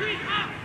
Speed up!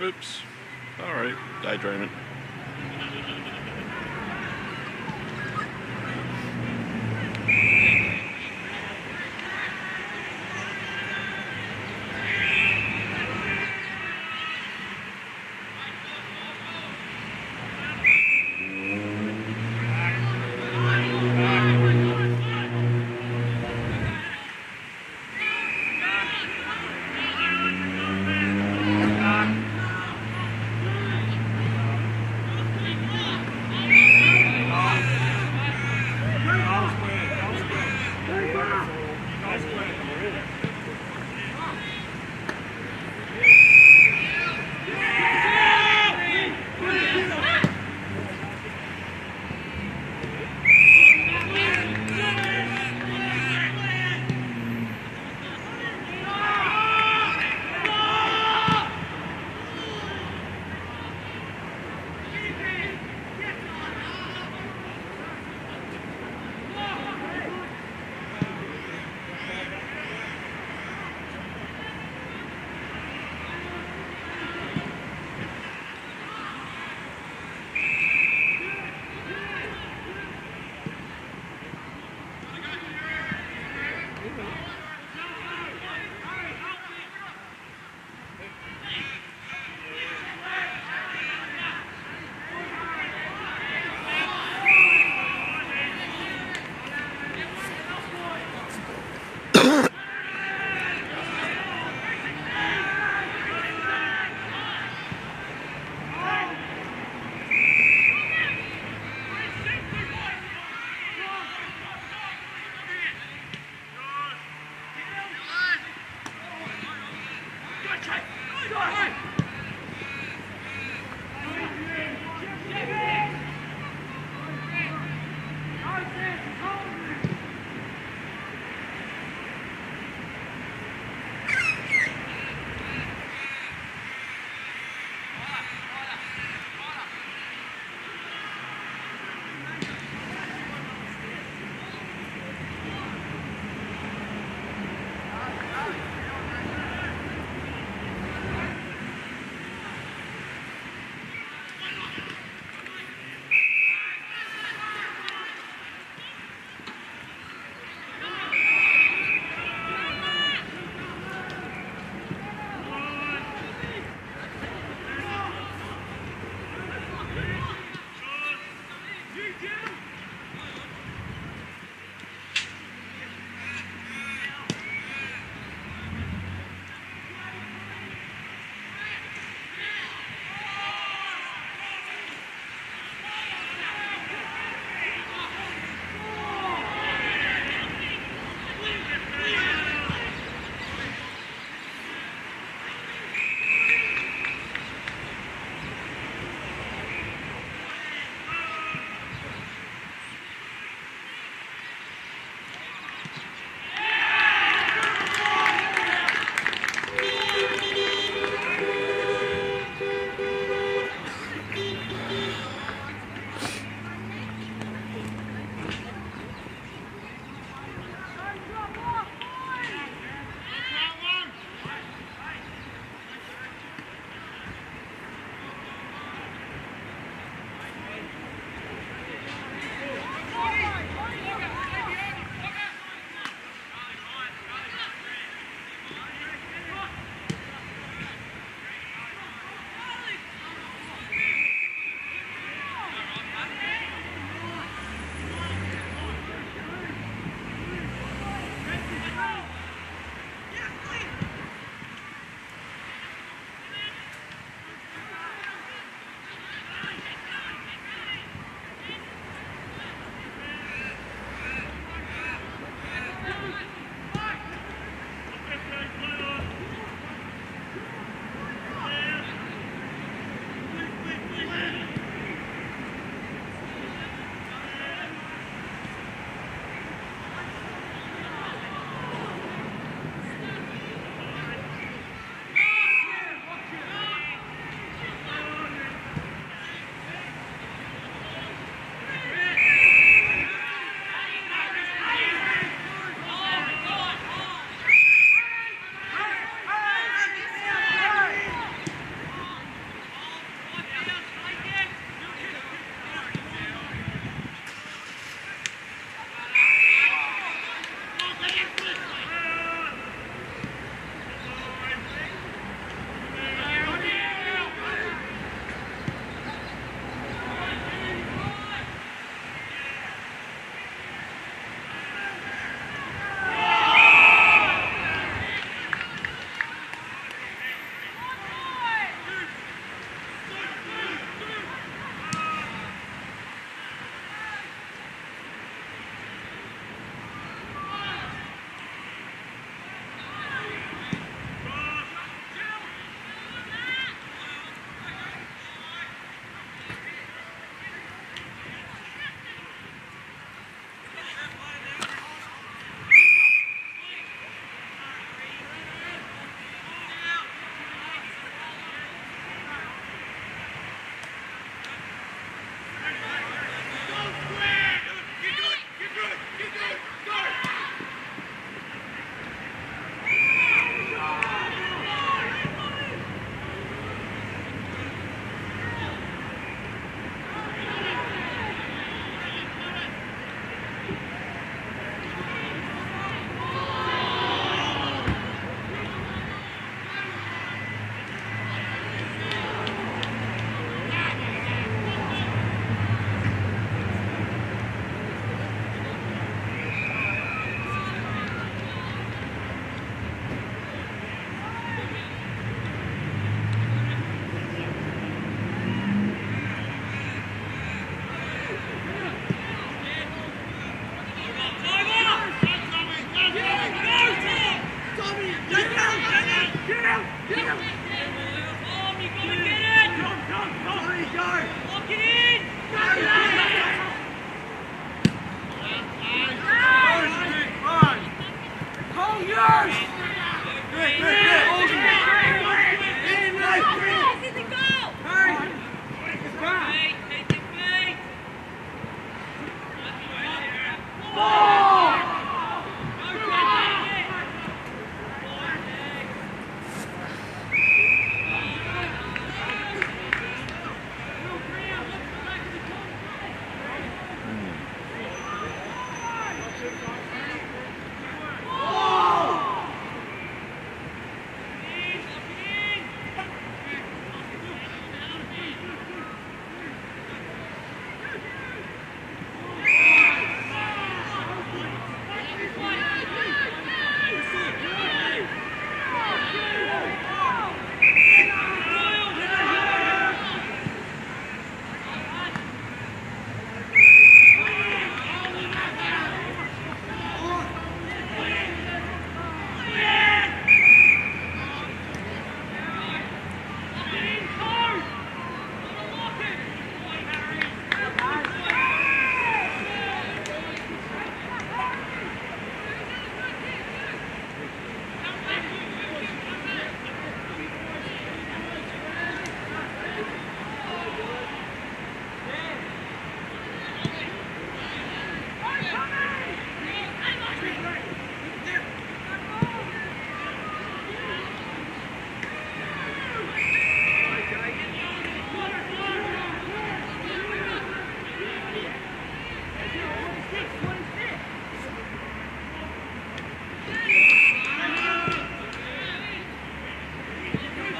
Oops. Alright, die drain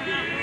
happened.